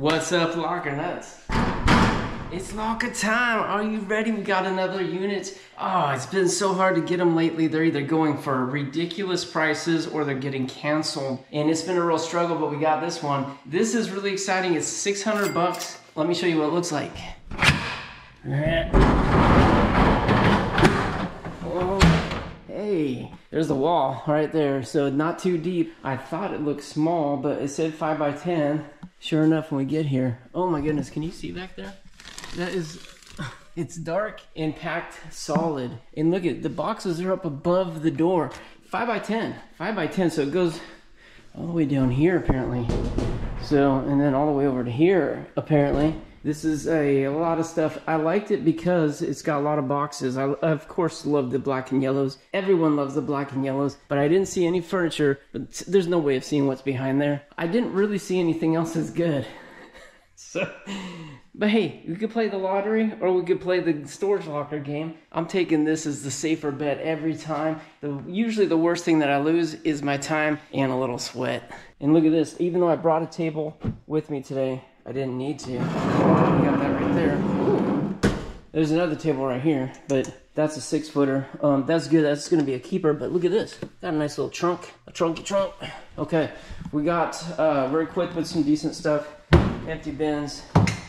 What's up, Locker Nuts? It's locker time. Are you ready? We got another unit. Oh, it's been so hard to get them lately. They're either going for ridiculous prices or they're getting canceled. And it's been a real struggle, but we got this one. This is really exciting. It's 600 bucks. Let me show you what it looks like. Oh, hey, there's the wall right there. So not too deep. I thought it looked small, but it said 5 by 10 Sure enough, when we get here, oh my goodness, can you see back there? That is, it's dark and packed solid. And look at the boxes are up above the door. Five by 10, five by 10. So it goes all the way down here apparently. So, and then all the way over to here apparently. This is a, a, lot of stuff. I liked it because it's got a lot of boxes. I, of course, love the black and yellows. Everyone loves the black and yellows, but I didn't see any furniture. But there's no way of seeing what's behind there. I didn't really see anything else as good. so, but hey, we could play the lottery or we could play the storage locker game. I'm taking this as the safer bet every time. The, usually the worst thing that I lose is my time and a little sweat. And look at this, even though I brought a table with me today, I didn't need to. We got that right there. There's another table right here, but that's a six footer. Um, that's good. That's going to be a keeper. But look at this. Got a nice little trunk, a trunky trunk. Okay, we got uh, we're equipped with some decent stuff. Empty bins,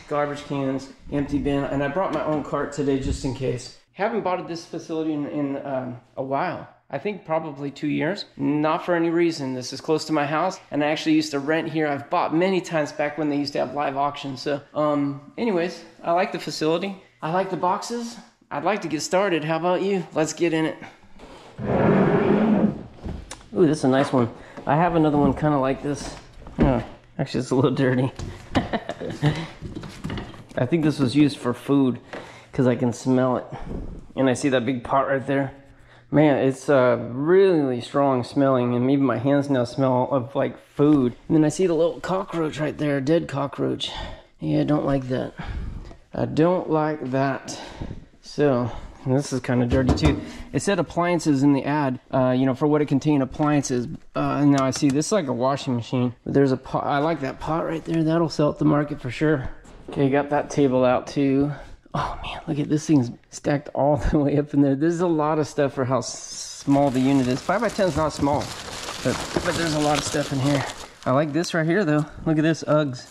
garbage cans, empty bin, and I brought my own cart today just in case. Haven't bought at this facility in, in um, a while. I think probably two years. Not for any reason. This is close to my house, and I actually used to rent here. I've bought many times back when they used to have live auctions. So, um, anyways, I like the facility. I like the boxes. I'd like to get started. How about you? Let's get in it. Ooh, this is a nice one. I have another one kind of like this. Oh, actually, it's a little dirty. I think this was used for food because I can smell it. And I see that big pot right there. Man, it's uh, really strong smelling, and even my hands now smell of like food. And then I see the little cockroach right there, dead cockroach. Yeah, I don't like that. I don't like that. So, this is kind of dirty too. It said appliances in the ad, uh, you know, for what it contained, appliances. Uh, now I see this is like a washing machine. But there's a pot. I like that pot right there. That'll sell at the market for sure. Okay, got that table out too. Oh man, look at this thing's stacked all the way up in there. There's a lot of stuff for how small the unit is. 5 by 10 is not small, but, but there's a lot of stuff in here. I like this right here though. Look at this, Uggs.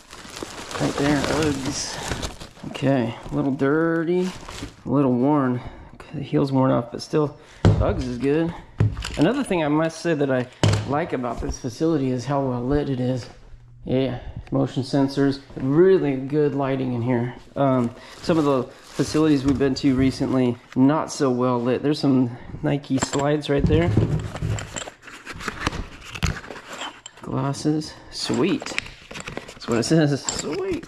Right there, Uggs. Okay, a little dirty, a little worn. The heel's worn off, but still, Uggs is good. Another thing I must say that I like about this facility is how well lit it is. Yeah, motion sensors, really good lighting in here. Um, some of the facilities we've been to recently, not so well lit. There's some Nike slides right there. Glasses, sweet. That's what it says, sweet.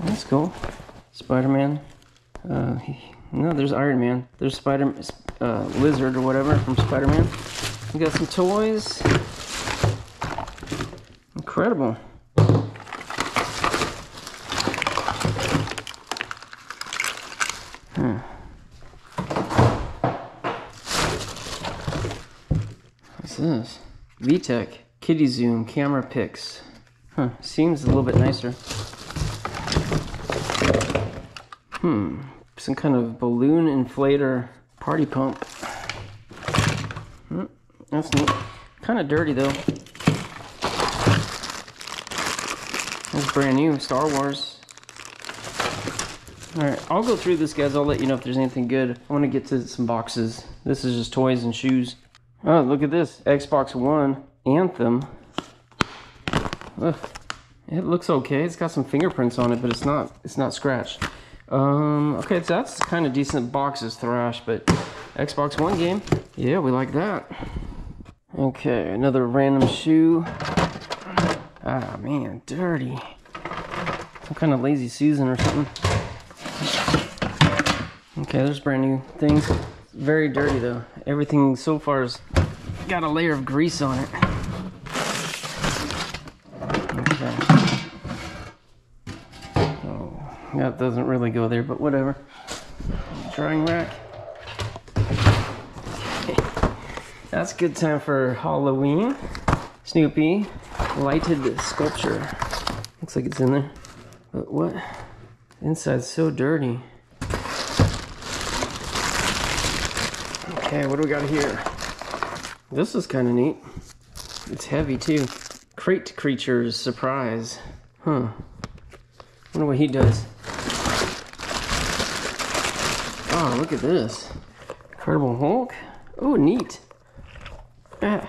That's cool. Spider-Man. Uh, no, there's Iron Man. There's Spider, uh, Lizard or whatever from Spider-Man. We got some toys incredible. Hmm. What's this? VTech KidiZoom camera picks. Huh, seems a little bit nicer. Hmm, some kind of balloon inflator party pump. Hmm, that's neat. Kind of dirty though. It's brand new, Star Wars. Alright, I'll go through this, guys. I'll let you know if there's anything good. I want to get to some boxes. This is just toys and shoes. Oh, look at this. Xbox One Anthem. Ugh. It looks okay. It's got some fingerprints on it, but it's not it's not scratched. Um, okay, so that's kind of decent boxes, Thrash, but Xbox One game. Yeah, we like that. Okay, another random shoe. Ah, man, dirty. Some kind of lazy Susan or something. Okay, there's brand new things. Very dirty though. Everything so far has got a layer of grease on it. Okay. Oh, that doesn't really go there, but whatever. Drying rack. That's good time for Halloween. Snoopy lighted sculpture. Looks like it's in there. But what? Inside's so dirty. Okay, what do we got here? This is kind of neat. It's heavy too. Crate creatures, surprise. Huh. Wonder what he does. Oh, look at this. Incredible Hulk. Oh, neat. Ah.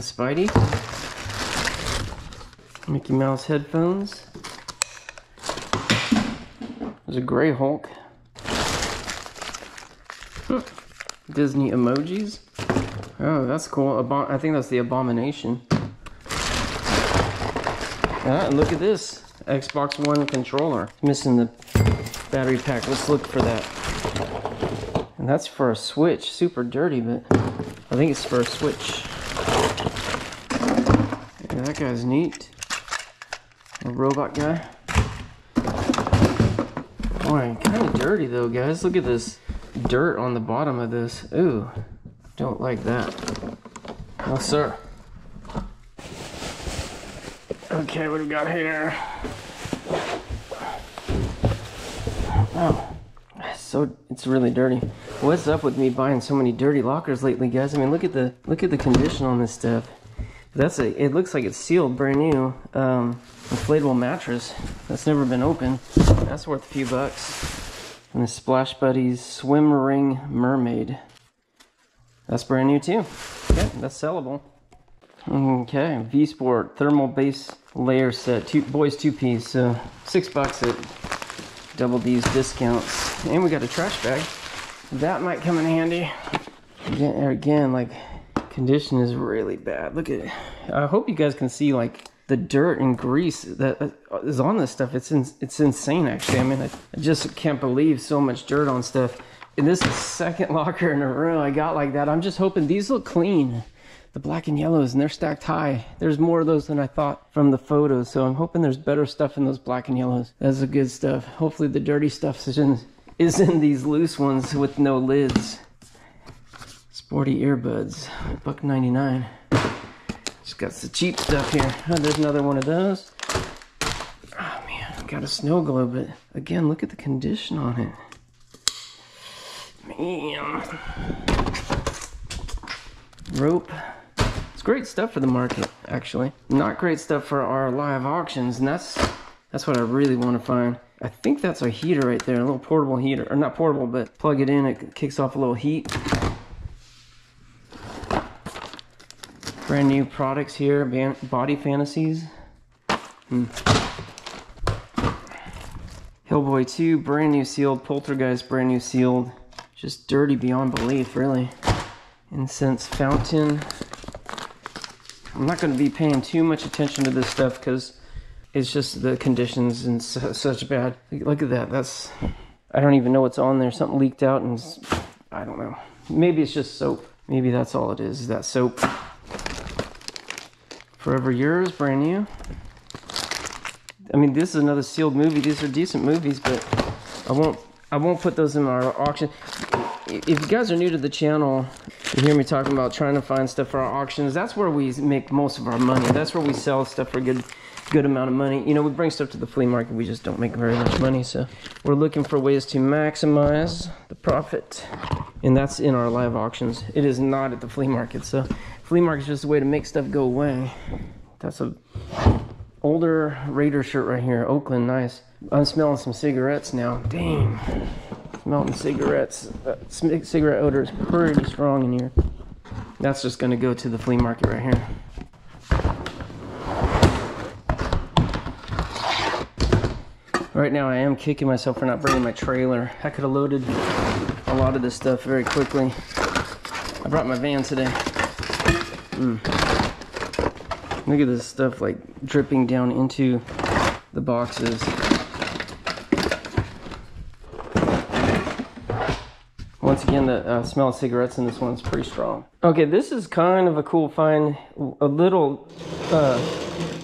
Spidey. Mickey Mouse headphones. There's a gray Hulk. Hmm. Disney emojis. Oh, that's cool. I think that's the Abomination. Ah, and look at this. Xbox One controller. Missing the battery pack. Let's look for that. And that's for a Switch. Super dirty, but I think it's for a Switch. That guy's neat. A robot guy. Boy, kind of dirty though, guys. Look at this dirt on the bottom of this. Ooh, don't like that. No, sir. Okay, what do we got here? Oh, so it's really dirty. What's up with me buying so many dirty lockers lately, guys? I mean, look at the look at the condition on this stuff. That's a. It looks like it's sealed, brand new. Um, inflatable mattress that's never been opened. That's worth a few bucks. And the Splash Buddies Swim Ring Mermaid. That's brand new too. Okay, that's sellable. Okay, V Sport thermal base layer set, two boys two piece, so six bucks at double D's discounts. And we got a trash bag. That might come in handy. Again, again, like condition is really bad. Look at it. I hope you guys can see like the dirt and grease that is on this stuff. It's in, it's insane actually. I mean, I, I just can't believe so much dirt on stuff. And this is second locker in a row I got like that. I'm just hoping these look clean the black and yellows and they're stacked high. There's more of those than I thought from the photos. So I'm hoping there's better stuff in those black and yellows. That's the good stuff. Hopefully the dirty stuff is in, is in these loose ones with no lids. Sporty earbuds, buck 99. Just got the cheap stuff here. Oh, there's another one of those. Oh man, got a snow globe, but again, look at the condition on it. Man. Rope. It's great stuff for the market, actually. Not great stuff for our live auctions, and that's that's what I really want to find. I think that's a heater right there, a little portable heater. Or not portable, but plug it in, it kicks off a little heat. Brand new products here, Body Fantasies. Hmm. Hellboy 2, brand new sealed. Poltergeist, brand new sealed. Just dirty beyond belief, really. Incense fountain. I'm not going to be paying too much attention to this stuff because it's just the conditions and su such bad. Look at that. That's I don't even know what's on there. Something leaked out and I don't know. Maybe it's just soap. Maybe that's all it is. Is that soap? Forever Yours, brand new. I mean, this is another sealed movie. These are decent movies, but I won't I won't put those in our auction. If you guys are new to the channel, you hear me talking about trying to find stuff for our auctions. That's where we make most of our money. That's where we sell stuff for a good good amount of money. You know, we bring stuff to the flea market. We just don't make very much money. So we're looking for ways to maximize the profit. And that's in our live auctions. It is not at the flea market. So flea market is just a way to make stuff go away. That's a older Raider shirt right here. Oakland, nice. I'm smelling some cigarettes now. Dang smelling cigarettes. Uh, cigarette odor is pretty strong in here. That's just gonna go to the flea market right here. Right now I am kicking myself for not bringing my trailer. I could have loaded a lot of this stuff very quickly. I brought my van today. Mm. Look at this stuff like dripping down into the boxes. Once again, the uh, smell of cigarettes in this one's pretty strong. Okay, this is kind of a cool find. A little uh,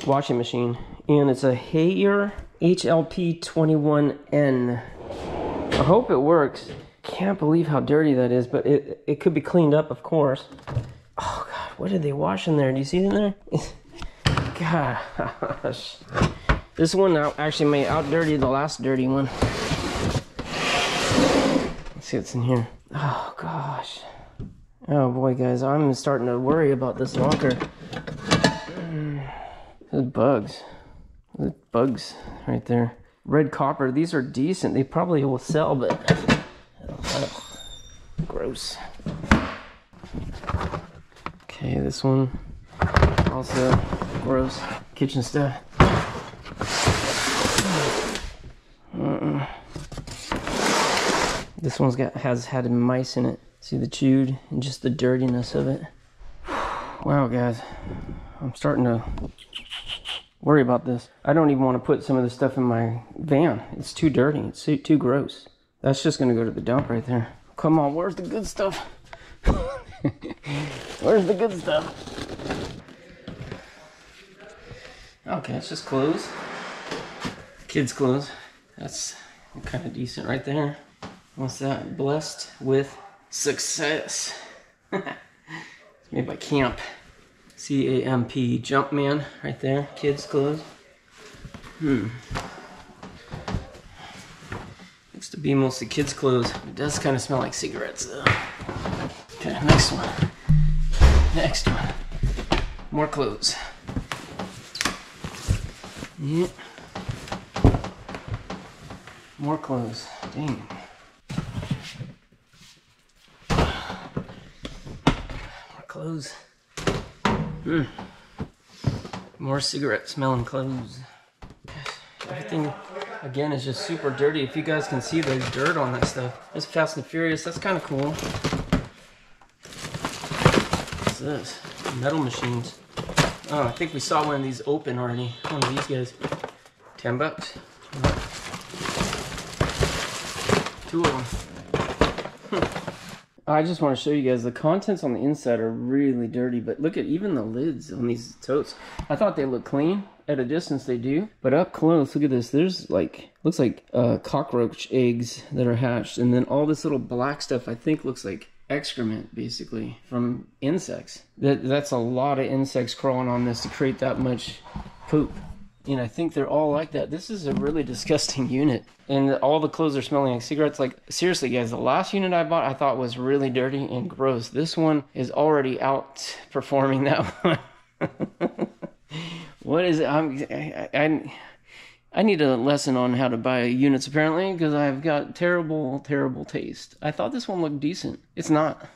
washing machine. And it's a Haier HLP21N. I hope it works. Can't believe how dirty that is, but it, it could be cleaned up, of course. Oh, God. What did they wash in there? Do you see it in there? Gosh. This one actually may out dirty the last dirty one. Let's see what's in here. Oh gosh. Oh boy, guys, I'm starting to worry about this locker. Mm. There's bugs. There's bugs right there. Red copper. These are decent. They probably will sell, but gross. Okay, this one also gross. Kitchen stuff. Uh -uh. This one's got has had mice in it. See the chewed and just the dirtiness of it. Wow, guys, I'm starting to worry about this. I don't even want to put some of this stuff in my van. It's too dirty. It's too, too gross. That's just gonna go to the dump right there. Come on, where's the good stuff? Where's the good stuff? Okay, it's just clothes. Kids' clothes. That's kind of decent right there. What's that? Blessed with success. it's made by Camp. C A M P. Jumpman right there. Kids' clothes. Hmm. Looks to be mostly kids' clothes. It does kind of smell like cigarettes though. Okay, next one. Next one. More clothes. Yep. More clothes. Dang. More clothes. Hmm. More cigarette smelling clothes. Everything again is just super dirty. If you guys can see the dirt on that stuff. It's Fast and Furious. That's kind of cool this? Metal machines. Oh, I think we saw one of these open already. One of these guys. Ten bucks. Two of them. Hmm. I just want to show you guys the contents on the inside are really dirty, but look at even the lids on these totes. I thought they looked clean. At a distance they do, but up close, look at this. There's like, looks like uh, cockroach eggs that are hatched. And then all this little black stuff I think looks like excrement basically from insects. That that's a lot of insects crawling on this to create that much poop. And I think they're all like that. This is a really disgusting unit. And all the clothes are smelling like cigarettes. Like, seriously, guys, the last unit I bought I thought was really dirty and gross. This one is already outperforming that one. what is it? I'm, I, I, I need a lesson on how to buy units apparently because I've got terrible, terrible taste. I thought this one looked decent. It's not.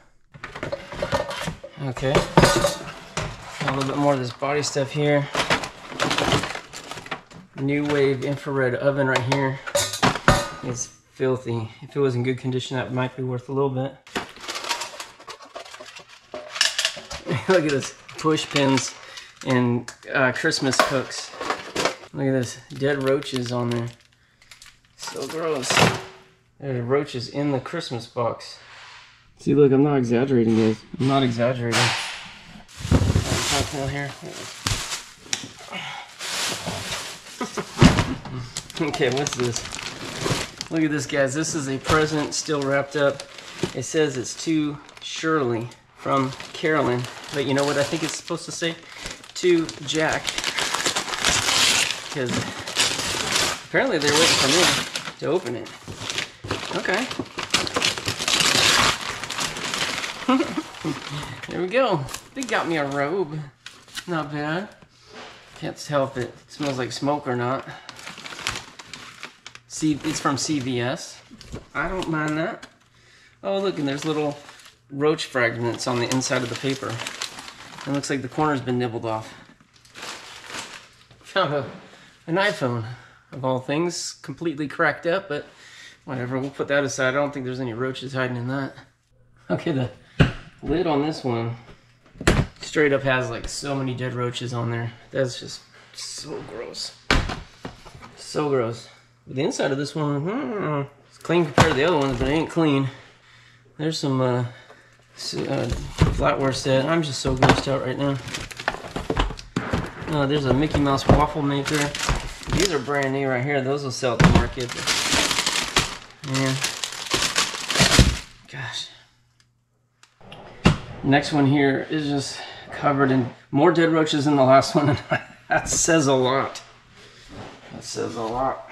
Okay. A little bit more of this body stuff here. NuWave infrared oven right here. It's filthy. If it was in good condition, that might be worth a little bit. Look at this push pins and uh, Christmas cooks. Look at this, dead roaches on there. So gross. There's roaches in the Christmas box. See, look, I'm not exaggerating, guys. I'm not exaggerating. here. okay, what's this? Look at this, guys. This is a present still wrapped up. It says it's to Shirley from Carolyn. But you know what I think it's supposed to say? To Jack because apparently they're waiting for me to open it. Okay. there we go. They got me a robe. Not bad. Can't tell if it smells like smoke or not. See, it's from CVS. I don't mind that. Oh, look, and there's little roach fragments on the inside of the paper. It looks like the corner's been nibbled off. Found a an iPhone, of all things, completely cracked up, but whatever, we'll put that aside. I don't think there's any roaches hiding in that. Okay, the lid on this one straight up has like so many dead roaches on there. That's just so gross. So gross. But the inside of this one, hmm, it's clean compared to the other ones, but it ain't clean. There's some uh, uh, flatware set. I'm just so grossed out right now. Uh, there's a Mickey Mouse waffle maker. These are brand new right here. Those will sell at the market. Man. Gosh. Next one here is just covered in more dead roaches than the last one. that says a lot. That says a lot.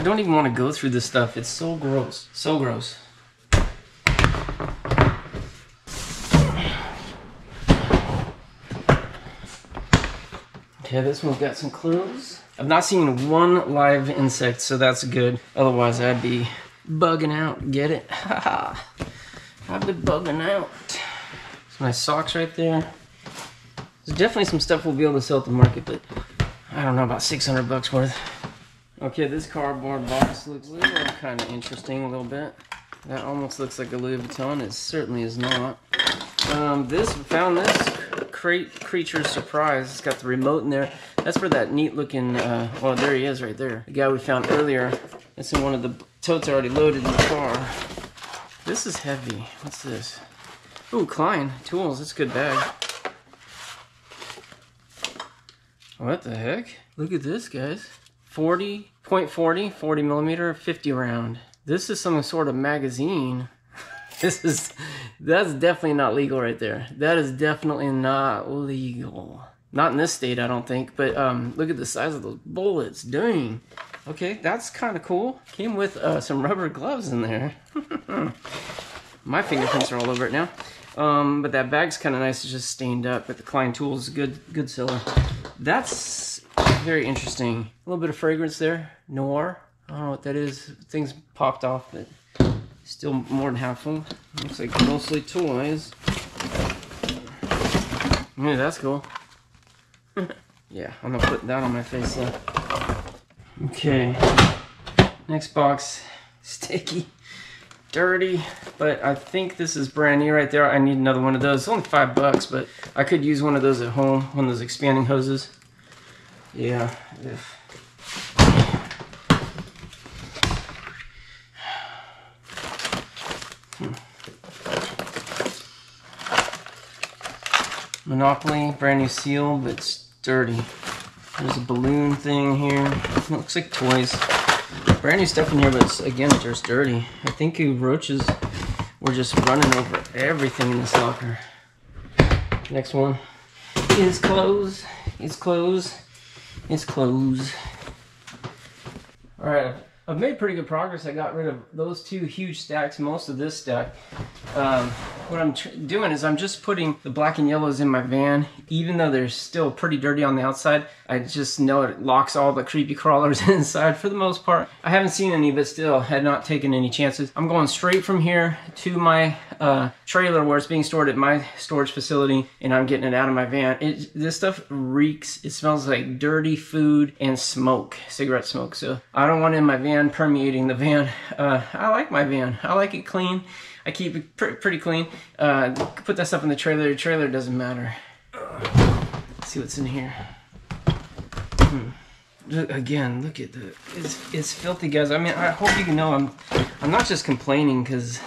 I don't even want to go through this stuff. It's so gross. So gross. Okay, this one's got some clues. I've not seen one live insect, so that's good. Otherwise, I'd be bugging out. Get it? Haha. I've been bugging out. It's my socks right there. There's definitely some stuff we'll be able to sell at the market, but I don't know, about 600 bucks worth. Okay, this cardboard box looks a little kind of interesting a little bit. That almost looks like a Louis Vuitton. It certainly is not. Um, this, found this crate creature surprise. It's got the remote in there. That's for that neat looking, uh, well, there he is right there. The guy we found earlier. It's in one of the totes already loaded in the car. This is heavy. What's this? Ooh, Klein tools. That's a good bag. What the heck? Look at this, guys. 40, .40, 40 millimeter, 50 round. This is some sort of magazine. this is, that's definitely not legal right there. That is definitely not legal. Not in this state, I don't think. But um, look at the size of those bullets. Dang. Okay, that's kind of cool. Came with uh, some rubber gloves in there. My fingerprints are all over it now. Um, but that bag's kind of nice. It's just stained up. But the Klein Tools, good, good seller. That's very interesting. A little bit of fragrance there. Noir. I don't know what that is. Things popped off, but still more than half full. Looks like mostly toys. Yeah, that's cool. yeah, I'm gonna put that on my face though. Okay. Next box. Sticky. Dirty. But I think this is brand new right there. I need another one of those. It's only five bucks, but I could use one of those at home. One of those expanding hoses. Yeah. If. Monopoly, brand new seal, but it's dirty. There's a balloon thing here. It looks like toys. Brand new stuff in here, but it's, again, it's just dirty. I think roaches were just running over everything in this locker. Next one is clothes. It's clothes. It's clothes. All right, I've made pretty good progress. I got rid of those two huge stacks, most of this stack. Um, what I'm doing is I'm just putting the black and yellows in my van, even though they're still pretty dirty on the outside. I just know it locks all the creepy crawlers inside for the most part. I haven't seen any, but still had not taken any chances. I'm going straight from here to my uh, trailer where it's being stored at my storage facility, and I'm getting it out of my van. It, this stuff reeks. It smells like dirty food and smoke, cigarette smoke. So I don't want it in my van permeating the van. Uh, I like my van. I like it clean. I keep it pr pretty clean. Uh, put that stuff in the trailer. The trailer doesn't matter. Let's see what's in here. Hmm. Again, look at the it's it's filthy, guys. I mean, I hope you know I'm I'm not just complaining because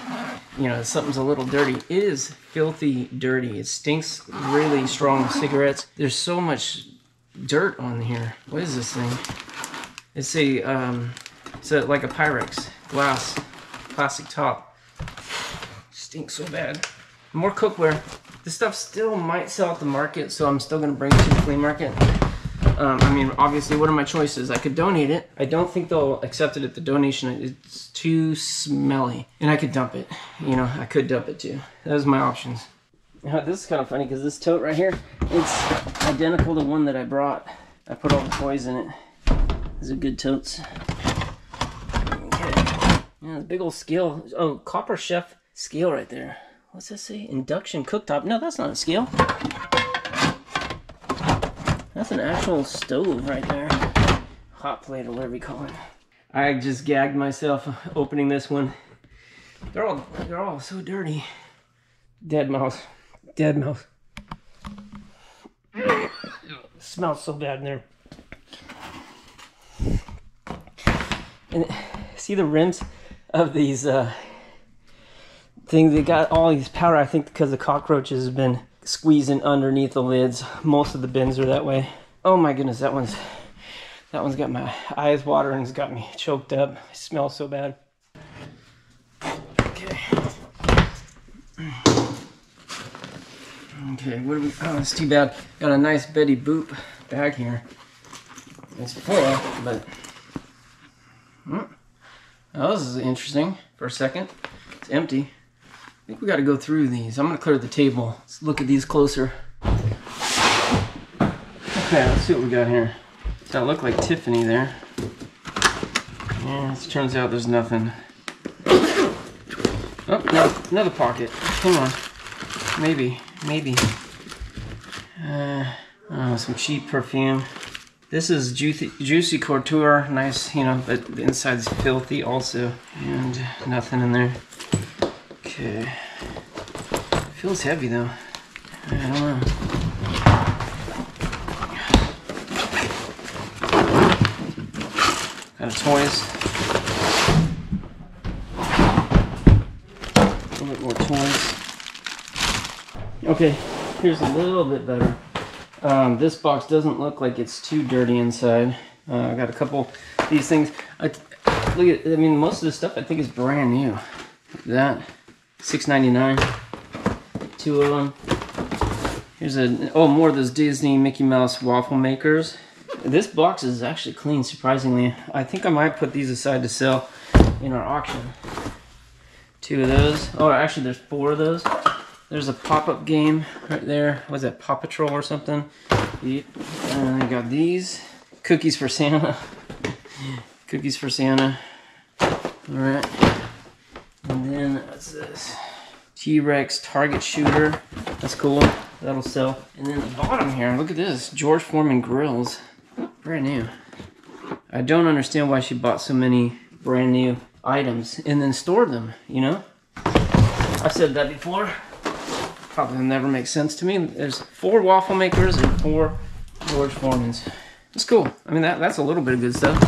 you know something's a little dirty. It is filthy, dirty. It stinks really strong cigarettes. There's so much dirt on here. What is this thing? It's a um, a, like a Pyrex glass plastic top stinks so bad. More cookware. This stuff still might sell at the market, so I'm still gonna bring it to the flea market. Um, I mean, obviously, what are my choices? I could donate it. I don't think they'll accept it at the donation. It's too smelly. And I could dump it. You know, I could dump it too. Those are my options. Now, this is kind of funny because this tote right here, it's identical to one that I brought. I put all the toys in it. These are good totes. Yeah, big old scale. Oh, Copper Chef Scale right there. What's that say? Induction cooktop. No, that's not a scale. That's an actual stove right there. Hot plate or whatever you call it. I just gagged myself opening this one. They're all they're all so dirty. Dead mouse. Dead mouse. smells so bad in there. And see the rims of these uh, things. They got all these powder, I think, because the cockroaches have been squeezing underneath the lids. Most of the bins are that way. Oh my goodness, that one's that one's got my eyes watering. It's got me choked up. I smell so bad. Okay. Okay, what do we, oh, it's too bad. Got a nice Betty Boop bag here. It's full, but. Hmm. Oh, this is interesting. For a second, it's empty. I think we got to go through these. I'm gonna clear the table. Let's look at these closer. Okay, let's see what we got here. That look like Tiffany there? Yeah, it turns out there's nothing. Oh, no, another pocket. Come on. Maybe, maybe. Uh, oh, some cheap perfume. This is Juicy, Juicy Couture. Nice, you know, but the inside's filthy also. And nothing in there. Okay. Feels heavy though. I don't know. Got a toys. A little bit more toys. Okay, here's a little bit better. Um, this box doesn't look like it's too dirty inside. Uh, I got a couple these things. I, look at, I mean, most of the stuff I think is brand new. That, six ninety nine. Two of them. Here's a oh more of those Disney Mickey Mouse waffle makers. This box is actually clean, surprisingly. I think I might put these aside to sell in our auction. Two of those. Oh, actually, there's four of those. There's a pop-up game right there. Was that Paw Patrol or something? Yep. And I got these cookies for Santa. cookies for Santa. All right. And then what's this? T-Rex target shooter. That's cool. That'll sell. And then the bottom here, look at this. George Foreman grills. Brand new. I don't understand why she bought so many brand new items and then stored them, you know? I've said that before. Probably never makes sense to me. There's four waffle makers and four George Foremans. It's cool. I mean, that, that's a little bit of good stuff.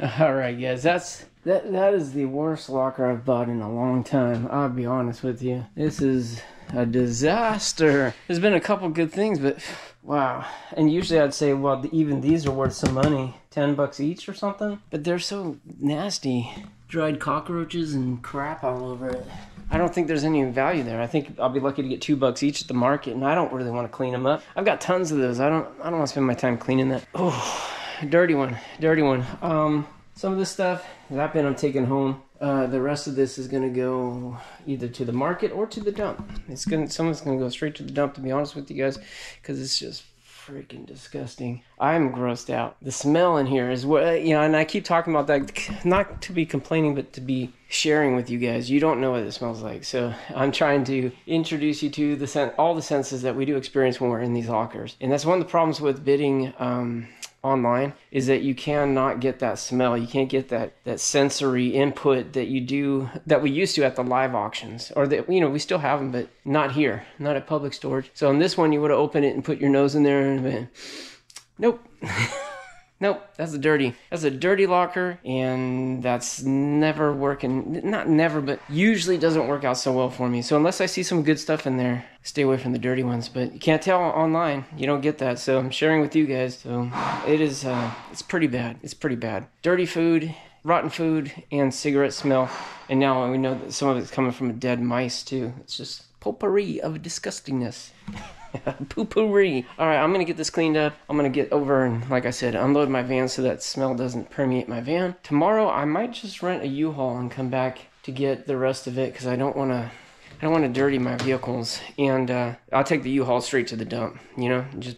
All right, guys, that's that. That is the worst locker I've bought in a long time. I'll be honest with you. This is a disaster. There's been a couple good things, but wow. And usually I'd say, well, even these are worth some money, ten bucks each or something. But they're so nasty. Dried cockroaches and crap all over it. I don't think there's any value there. I think I'll be lucky to get two bucks each at the market, and I don't really want to clean them up. I've got tons of those. I don't. I don't want to spend my time cleaning that. Oh, dirty one, dirty one. Um, some of this stuff that been I'm taking home. Uh, the rest of this is gonna go either to the market or to the dump. It's gonna. Some gonna go straight to the dump. To be honest with you guys, because it's just freaking disgusting. I'm grossed out. The smell in here is what you know, and I keep talking about that not to be complaining, but to be sharing with you guys. You don't know what it smells like, so I'm trying to introduce you to the sen- all the senses that we do experience when we're in these lockers, and that's one of the problems with bidding. Um, online is that you cannot get that smell. You can't get that that sensory input that you do that we used to at the live auctions or that you know we still have them but not here not at public storage. So on this one you would have opened it and put your nose in there and been, nope Nope, that's a dirty. That's a dirty locker, and that's never working. Not never, but usually doesn't work out so well for me. So unless I see some good stuff in there, stay away from the dirty ones. But you can't tell online. You don't get that. So I'm sharing with you guys. So it is. Uh, it's pretty bad. It's pretty bad. Dirty food, rotten food, and cigarette smell. And now we know that some of it's coming from a dead mice too. It's just potpourri of disgustingness. Poo-pourri. All right, I'm gonna get this cleaned up. I'm gonna get over and, like I said, unload my van so that smell doesn't permeate my van. Tomorrow, I might just rent a U-Haul and come back to get the rest of it because I don't want to. I don't want to dirty my vehicles, and uh, I'll take the U-Haul straight to the dump. You know, just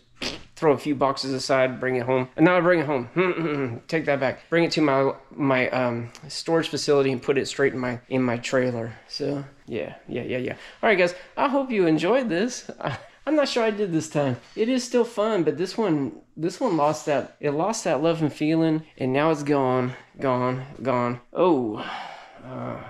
throw a few boxes aside, bring it home, and now I bring it home. Take that back. Bring it to my my um, storage facility and put it straight in my in my trailer. So yeah, yeah, yeah, yeah. All right, guys. I hope you enjoyed this. I'm not sure I did this time. It is still fun, but this one this one lost that it lost that love and feeling, and now it's gone, gone, gone. Oh. Uh,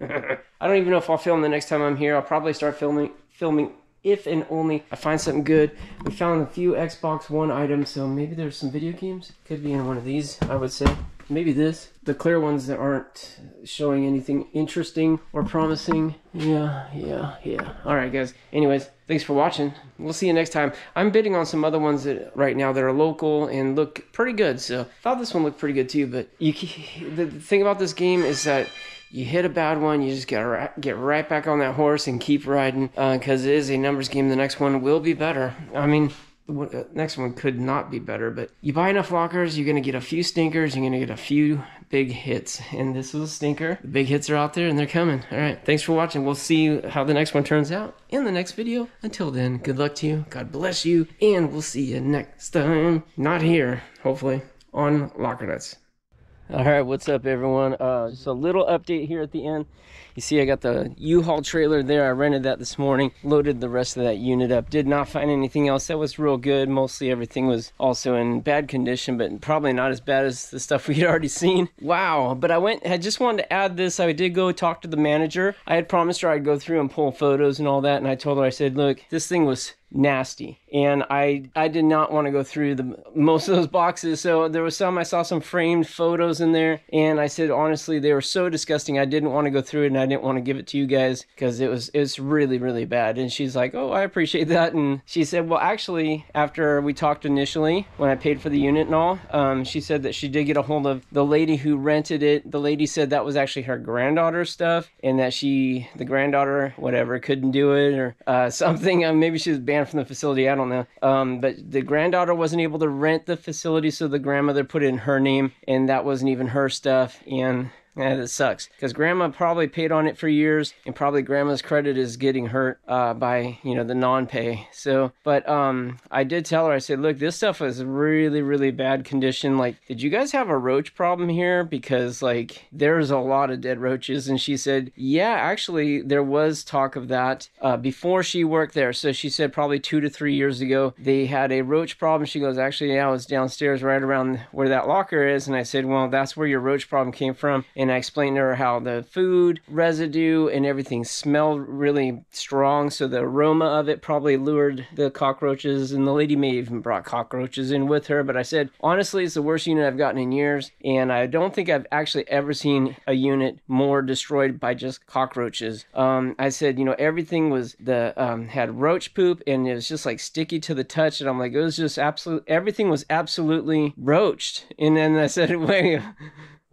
I don't even know if I'll film the next time I'm here. I'll probably start filming filming if and only I find something good. We found a few Xbox One items, so maybe there's some video games. Could be in one of these, I would say. Maybe this. The clear ones that aren't showing anything interesting or promising. Yeah, yeah, yeah. All right, guys. Anyways, thanks for watching. We'll see you next time. I'm bidding on some other ones that right now that are local and look pretty good. So I thought this one looked pretty good too. But you, the thing about this game is that you hit a bad one, you just gotta get right back on that horse and keep riding because uh, it is a numbers game. The next one will be better. I mean, the uh, next one could not be better, but you buy enough lockers, you're going to get a few stinkers, you're going to get a few big hits. And this was a stinker. The big hits are out there and they're coming. All right. Thanks for watching. We'll see how the next one turns out in the next video. Until then, good luck to you. God bless you. And we'll see you next time. Not here, hopefully, on Locker Nuts. All right, what's up, everyone? Uh, just a little update here at the end. You see, I got the U-Haul trailer there. I rented that this morning, loaded the rest of that unit up. Did not find anything else that was real good. Mostly everything was also in bad condition, but probably not as bad as the stuff we had already seen. Wow, but I went, I just wanted to add this. I did go talk to the manager. I had promised her I'd go through and pull photos and all that, and I told her, I said, look, this thing was nasty and i i did not want to go through the most of those boxes so there was some i saw some framed photos in there and i said honestly they were so disgusting i didn't want to go through it and i didn't want to give it to you guys because it was it's really really bad and she's like oh i appreciate that and she said well actually after we talked initially when i paid for the unit and all um, she said that she did get a hold of the lady who rented it the lady said that was actually her granddaughter's stuff and that she the granddaughter whatever couldn't do it or uh, something uh, maybe she was banned from the facility. I don't know. Um, but the granddaughter wasn't able to rent the facility, so the grandmother put in her name, and that wasn't even her stuff. And yeah, that sucks because grandma probably paid on it for years, and probably grandma's credit is getting hurt uh, by you know the non-pay. So, but um, I did tell her I said, look, this stuff is really really bad condition. Like, did you guys have a roach problem here? Because like there's a lot of dead roaches, and she said, yeah, actually there was talk of that uh, before she worked there. So she said probably two to three years ago they had a roach problem. She goes, actually, yeah, I was downstairs right around where that locker is, and I said, well, that's where your roach problem came from. And and I explained to her how the food residue and everything smelled really strong, so the aroma of it probably lured the cockroaches. And the lady may even brought cockroaches in with her. But I said, honestly, it's the worst unit I've gotten in years, and I don't think I've actually ever seen a unit more destroyed by just cockroaches. Um, I said, you know, everything was the um, had roach poop, and it was just like sticky to the touch, and I'm like, it was just absolute. Everything was absolutely roached. And then I said, wait.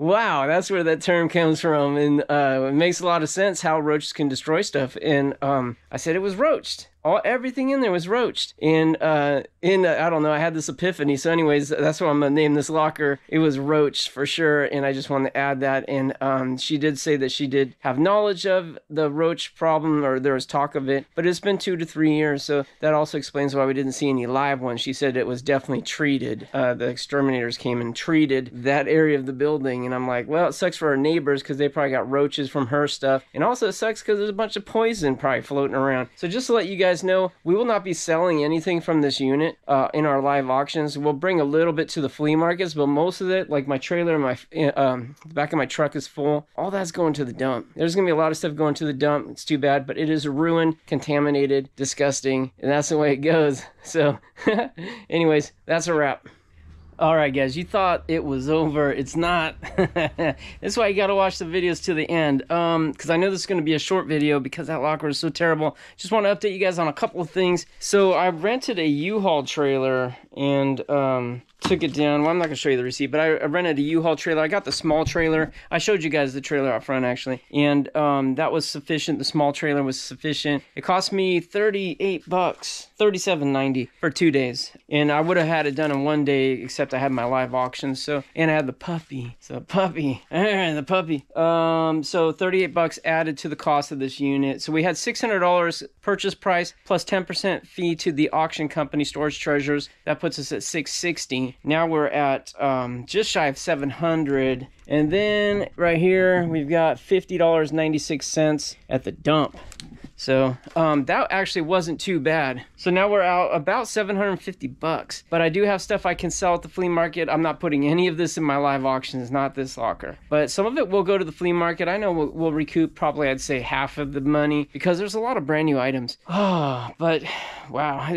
Wow, that's where that term comes from, and uh, it makes a lot of sense how roaches can destroy stuff. And um, I said it was roached all everything in there was roached. And uh, in uh, I don't know, I had this epiphany. So, anyways, that's what I'm gonna name this locker. It was roached for sure, and I just wanted to add that. And um, she did say that she did have knowledge of the roach problem, or there was talk of it, but it's been two to three years, so that also explains why we didn't see any live ones. She said it was definitely treated. Uh, the exterminators came and treated that area of the building, and I'm like, well, it sucks for our neighbors because they probably got roaches from her stuff, and also it sucks because there's a bunch of poison probably floating around. So just to let you guys guys know, we will not be selling anything from this unit uh, in our live auctions. We'll bring a little bit to the flea markets, but most of it, like my trailer my eh, um, the back of my truck is full. All that's going to the dump. There's gonna be a lot of stuff going to the dump. It's too bad, but it is ruined, contaminated, disgusting, and that's the way it goes. So, anyways, that's a wrap. All right, guys, you thought it was over. It's not. That's why you got to watch the videos to the end. Um, because I know this is going to be a short video because that locker is so terrible. Just want to update you guys on a couple of things. So I rented a U-Haul trailer and um, took it down. Well, I'm not to show you the receipt, but I, I rented a U-Haul trailer. I got the small trailer. I showed you guys the trailer up front, actually. And um, that was sufficient. The small trailer was sufficient. It cost me 38 bucks, 37.90 for two days. And I would have had it done in one day, except I had my live auction. So, and I had the puppy. So, puppy. the puppy. Um, so 38 bucks added to the cost of this unit. So we had $600 purchase price plus 10% fee to the auction company Storage Treasures. That puts us at 660 now we're at um, just shy of 700 and then right here we've got $50.96 at the dump so um, that actually wasn't too bad. So now we're out about 750 bucks. But I do have stuff I can sell at the flea market. I'm not putting any of this in my live auctions, not this locker. But some of it will go to the flea market. I know we'll, we'll recoup probably I'd say half of the money because there's a lot of brand new items. Oh, but wow.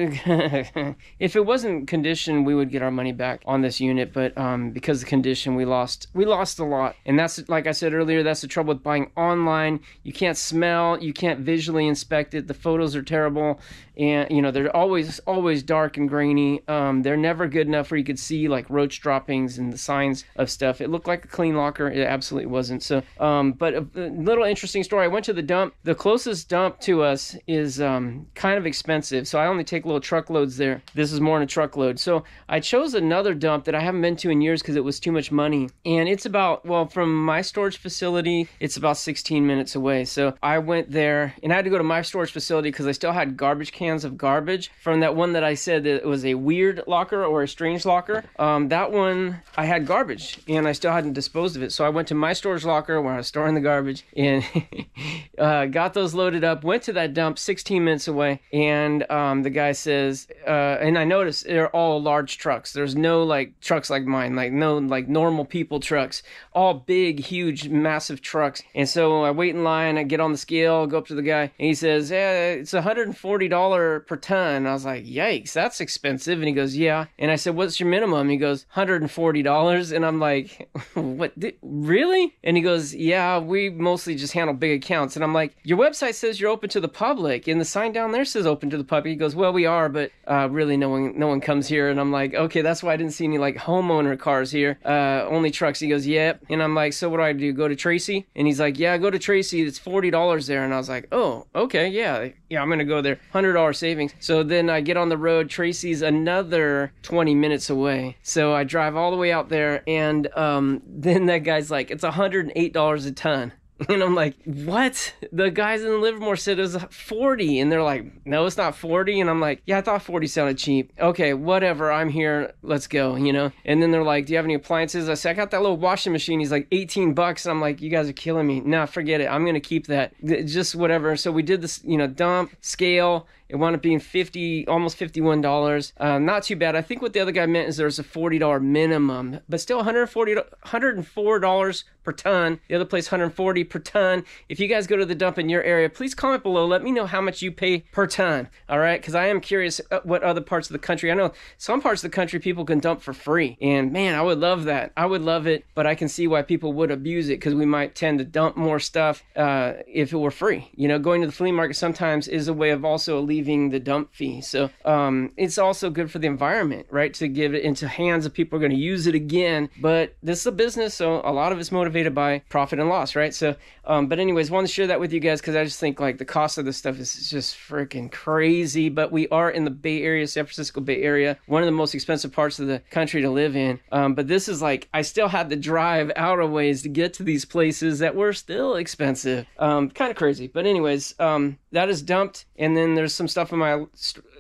if it wasn't condition, we would get our money back on this unit, but um, because of condition, we lost we lost a lot. And that's like I said earlier, that's the trouble with buying online. You can't smell, you can't visually inspect it. The photos are terrible, and you know they're always always dark and grainy. Um, they're never good enough where you could see like roach droppings and the signs of stuff. It looked like a clean locker. It absolutely wasn't. So, um, but a, a, little interesting story. I went to the dump. The closest dump to us is um, kind of expensive, so I only take little truckloads there. This is more than a truckload. So I chose another dump that I haven't been to in years because it was too much money, and it's about well from my storage facility, it's about 16 minutes away. So I went there, and I had to go to my storage facility because I still had garbage cans of garbage from that one that I said that it was a weird locker or a strange locker. Um, that one I had garbage, and I still hadn't disposed of it. So I went to my storage locker where I was storing the garbage and uh, got those loaded up. Went to that dump 16 minutes away, and um, the guy says, uh, and I noticed they're all large trucks. There's no like trucks like mine, like no like normal people trucks, all big, huge, massive trucks. And so I wait in line. I get on the scale, go up to the guy, and he says, "Yeah, it's 140 dollar per ton." I was like, "Yikes, that's expensive." And he goes, "Yeah." And I said, "What's your minimum?" He goes, $140. And I'm like, "What? Really?" And he goes, "Yeah, we mostly just handle big accounts." And I'm like, "Your website says you're open to the public, and the sign down there says open to the public." He goes, "Well, we are, but uh, really, no one, no one comes here." And I'm like, "Okay, that's why I didn't see any like homeowner cars here. Uh, only trucks." He goes, "Yep." And I'm like, "So what do I do? Go to Tracy?" And he's like, "Yeah, go to Tracy. It's forty dollars there." And I was like, "Oh, okay, yeah, yeah, I'm gonna go there. Hundred dollar savings." So then I get on the road. Tracy's another twenty minutes away. So I drive all the way out there, and um, then that guy's like, "It's hundred and eight dollars a ton." And I'm like, what? The guys in Livermore said it was 40. And they're like, no, it's not 40. And I'm like, yeah, I thought 40 sounded cheap. Okay, whatever. I'm here. Let's go, you know? And then they're like, do you have any appliances? I said, I got that little washing machine. He's like, 18 bucks. And I'm like, you guys are killing me. Nah, forget it. I'm going to keep that. Just whatever. So we did this, you know, dump, scale, it wound up being fifty, almost fifty-one dollars. Um, not too bad. I think what the other guy meant is there's a forty dollar minimum, but still 140, 104 dollars per ton. The other place 140 per ton. If you guys go to the dump in your area, please comment below. Let me know how much you pay per ton. All right, because I am curious uh, what other parts of the country. I know some parts of the country people can dump for free, and man, I would love that. I would love it, but I can see why people would abuse it because we might tend to dump more stuff uh, if it were free. You know, going to the flea market sometimes is a way of also alleviating the dump fee. So um, it's also good for the environment, right? To give it into hands of people are going to use it again. But this is a business, so a lot of it's motivated by profit and loss, right? So, um, but anyways, wanted to share that with you guys because I just think like the cost of this stuff is just freaking crazy. But we are in the Bay Area, San Francisco Bay Area, one of the most expensive parts of the country to live in. Um, but this is like I still had to drive out of ways to get to these places that were still expensive. Um, kind of crazy. But anyways, um, that is dumped, and then there's some stuff in my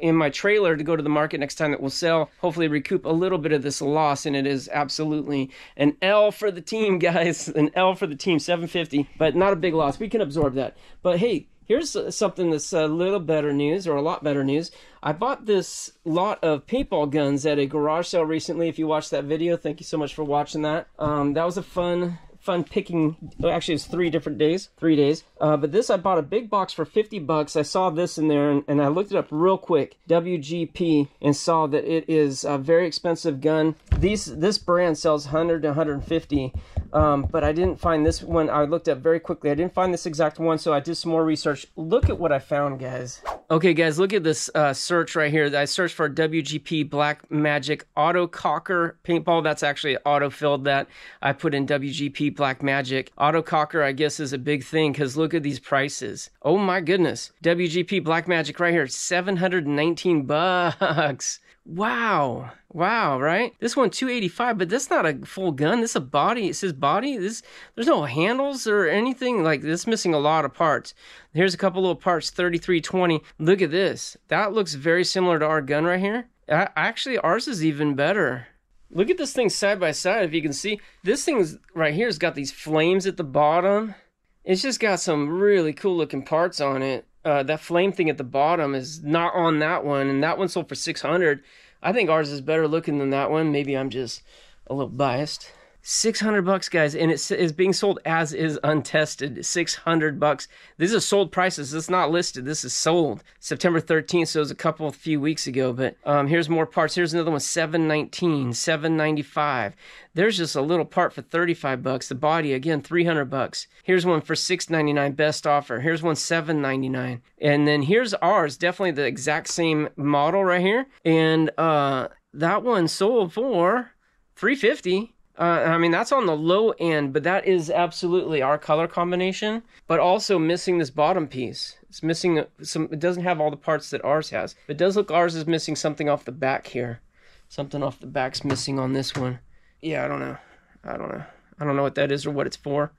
in my trailer to go to the market next time that will sell. Hopefully, recoup a little bit of this loss, and it is absolutely an L for the team, guys. An L for the team, 750, but not a big loss. We can absorb that. But hey, here's something that's a little better news, or a lot better news. I bought this lot of paintball guns at a garage sale recently. If you watched that video, thank you so much for watching that. Um, that was a fun fun picking. Actually, it's three different days, three days. Uh, but this, I bought a big box for 50 bucks. I saw this in there and, and, I looked it up real quick, WGP, and saw that it is a very expensive gun. These This brand sells 100 to 150 um, but I didn't find this one. I looked up very quickly. I didn't find this exact one, so I did some more research. Look at what I found, guys. Okay, guys, look at this uh, search right here. I searched for WGP Black Magic Auto Cocker paintball. That's actually auto filled that. I put in WGP Black Magic. Auto Cocker, I guess, is a big thing because look at these prices. Oh my goodness. WGP Black Magic right here, 719 bucks. Wow. Wow, right? This one 285, but that's not a full gun. This is a body. It says body. This there's no handles or anything. Like this missing a lot of parts. Here's a couple little parts, 3320. Look at this. That looks very similar to our gun right here. Actually, ours is even better. Look at this thing side by side if you can see. This thing's right here has got these flames at the bottom. It's just got some really cool looking parts on it uh, that flame thing at the bottom is not on that one, and that one sold for 600. I think ours is better looking than that one. Maybe I'm just a little biased. 600 bucks guys and it is being sold as is untested. 600 bucks. These are sold prices. This is not listed. This is sold september 13th so it was a couple few weeks ago but um, here's more parts. Here's another one 719 795 there's just a little part for 35 bucks. The body again 300 bucks. Here's one for 699 best offer. Here's one 799 and then here's ours definitely the exact same model right here. And uh that one sold for 350 uh, I mean, that's on the low end, but that is absolutely our color combination, but also missing this bottom piece. It's missing some, it doesn't have all the parts that ours has. It does look ours is missing something off the back here. Something off the back's missing on this one. Yeah, I don't know. I don't know. I don't know what that is or what it's for.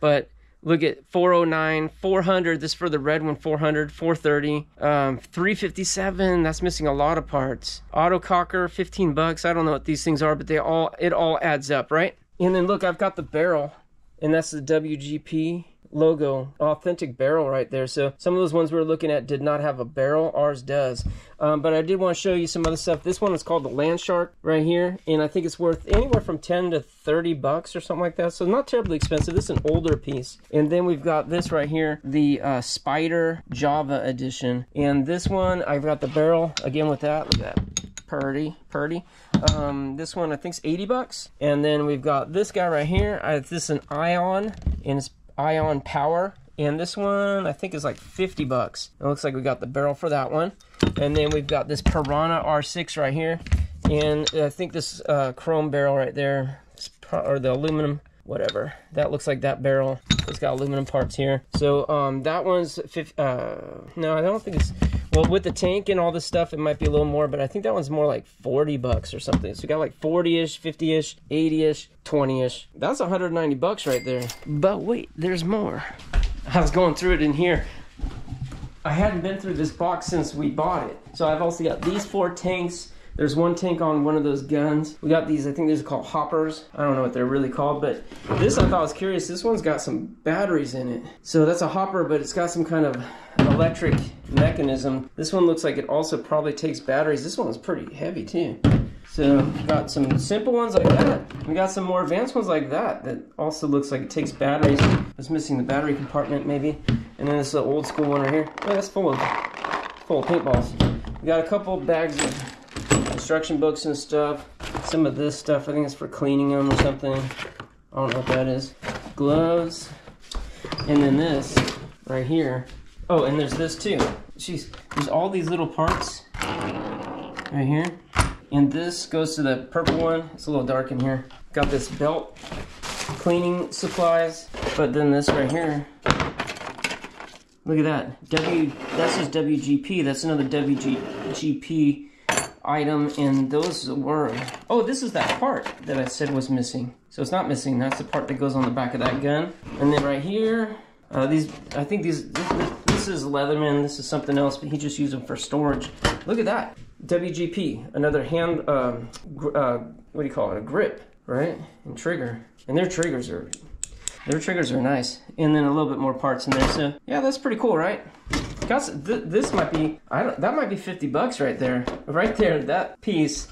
But Look at 409, 400. This for the red one, 400, 430, um, 357. That's missing a lot of parts. Auto cocker, 15 bucks. I don't know what these things are, but they all it all adds up, right? And then look, I've got the barrel, and that's the WGP logo, authentic barrel right there. So some of those ones we are looking at did not have a barrel. Ours does. Um, but I did want to show you some other stuff. This one is called the Land Shark right here. And I think it's worth anywhere from 10 to 30 bucks or something like that. So not terribly expensive. This is an older piece. And then we've got this right here, the uh, Spyder Java edition. And this one, I've got the barrel again with that. Look at that. Purdy, purdy. Um, this one I think is 80 bucks. And then we've got this guy right here. I, this is an Ion, and it's Ion Power. And this one, I think, is like 50 bucks. It looks like we got the barrel for that one. And then we've got this Piranha R6 right here. And I think this uh, chrome barrel right there, or the aluminum, whatever. That looks like that barrel. It's got aluminum parts here. So um, that one's, 50, uh, no, I don't think it's, well, with the tank and all this stuff, it might be a little more, but I think that one's more like 40 bucks or something. So we got like 40-ish, 50-ish, 80-ish, 20-ish. That's 190 bucks right there. But wait, there's more. I was going through it in here. I hadn't been through this box since we bought it. So I've also got these four tanks, there's one tank on one of those guns. We got these, I think these are called hoppers. I don't know what they're really called, but this I thought was curious. This one's got some batteries in it. So that's a hopper, but it's got some kind of electric mechanism. This one looks like it also probably takes batteries. This one's pretty heavy too. So we got some simple ones like that. We got some more advanced ones like that that also looks like it takes batteries. It's missing the battery compartment maybe. And then this old school one right here. Oh, that's full of full of paintballs. We got a couple bags of instruction books and stuff. Some of this stuff, I think it's for cleaning them or something. I don't know what that is. Gloves. And then this right here. Oh, and there's this too. Jeez, there's all these little parts right here. And this goes to the purple one. It's a little dark in here. Got this belt cleaning supplies. But then this right here. Look at that. W. That's just WGP. That's another WGP item and those were oh this is that part that I said was missing. So it's not missing that's the part that goes on the back of that gun. And then right here uh, these I think these this, this is Leatherman this is something else but he just used them for storage. Look at that WGP another hand um, uh, what do you call it a grip right? And trigger and their triggers are their triggers are nice. And then a little bit more parts in there so yeah that's pretty cool right th this might be, I don't, that might be 50 bucks right there. Right there, that piece,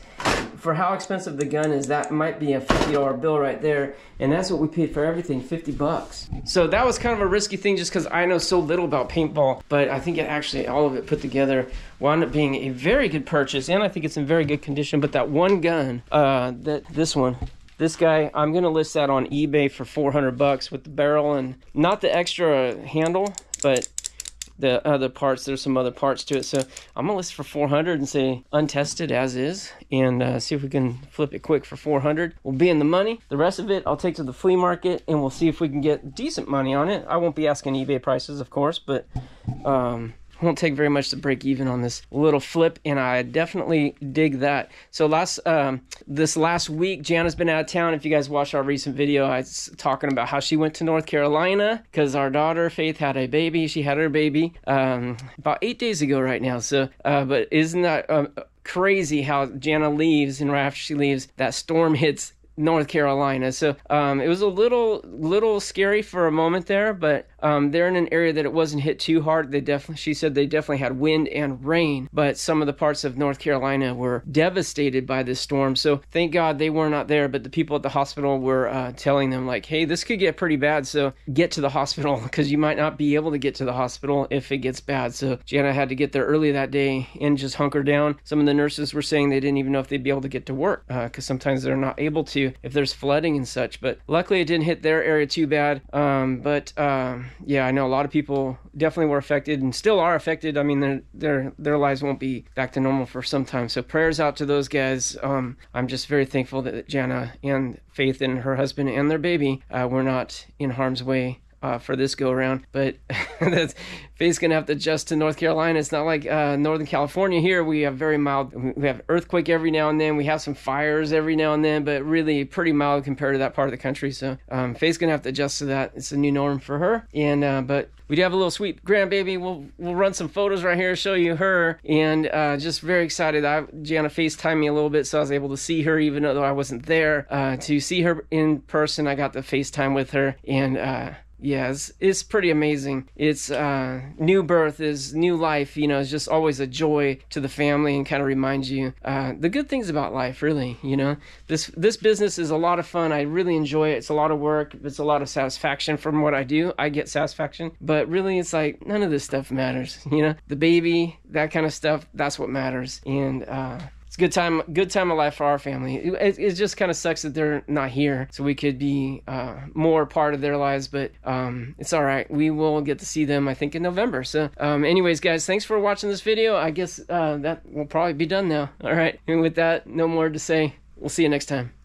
for how expensive the gun is, that might be a $50 bill right there. And that's what we paid for everything, 50 bucks. So that was kind of a risky thing just because I know so little about paintball, but I think it actually, all of it put together, wound up being a very good purchase. And I think it's in very good condition. But that one gun, uh, that this one, this guy, I'm gonna list that on eBay for 400 bucks with the barrel and not the extra handle, but the other parts. There's some other parts to it. So I'm gonna list for 400 and say untested as is, and uh, see if we can flip it quick for 400. We'll be in the money. The rest of it I'll take to the flea market, and we'll see if we can get decent money on it. I won't be asking eBay prices, of course, but um, won't take very much to break even on this little flip and i definitely dig that. So last um, this last week jana's been out of town. If you guys watched our recent video i was talking about how she went to north carolina because our daughter faith had a baby. She had her baby um, about eight days ago right now. So uh, but isn't that um, crazy how Jana leaves and right after she leaves that storm hits North Carolina. So um, it was a little little scary for a moment there, but um, they're in an area that it wasn't hit too hard. They definitely, she said, they definitely had wind and rain, but some of the parts of North Carolina were devastated by this storm. So thank God they were not there. But the people at the hospital were uh, telling them like, "Hey, this could get pretty bad. So get to the hospital because you might not be able to get to the hospital if it gets bad." So Jana had to get there early that day and just hunker down. Some of the nurses were saying they didn't even know if they'd be able to get to work because uh, sometimes they're not able to if there's flooding and such. But luckily, it didn't hit their area too bad. Um, but um, yeah, I know a lot of people definitely were affected and still are affected. I mean, their their their lives won't be back to normal for some time. So prayers out to those guys. Um, I'm just very thankful that Jana and Faith and her husband and their baby uh, were not in harm's way uh, for this go around. But that's Faith's gonna have to adjust to North Carolina. It's not like uh, Northern California here. We have very mild. We have earthquake every now and then. We have some fires every now and then, but really pretty mild compared to that part of the country. So um, Faith's gonna have to adjust to that. It's a new norm for her. And uh, but we do have a little sweet grandbaby. We'll we'll run some photos right here, show you her, and uh, just very excited. I Jana FaceTimed me a little bit, so I was able to see her even though I wasn't there. Uh, to see her in person, I got the FaceTime with her, and uh, yeah, it's, it's pretty amazing. It's uh, new birth is new life. You know, it's just always a joy to the family and kind of reminds you uh, the good things about life. Really, you know, this this business is a lot of fun. I really enjoy it. It's a lot of work. It's a lot of satisfaction from what I do. I get satisfaction, but really, it's like none of this stuff matters. You know, the baby, that kind of stuff. That's what matters. And uh, it's a good time good time of life for our family. It, it just kind of sucks that they're not here so we could be uh, more part of their lives but um, it's all right we will get to see them i think in november. So um, anyways guys thanks for watching this video. I guess uh, that will probably be done now. All right and with that no more to say. We'll see you next time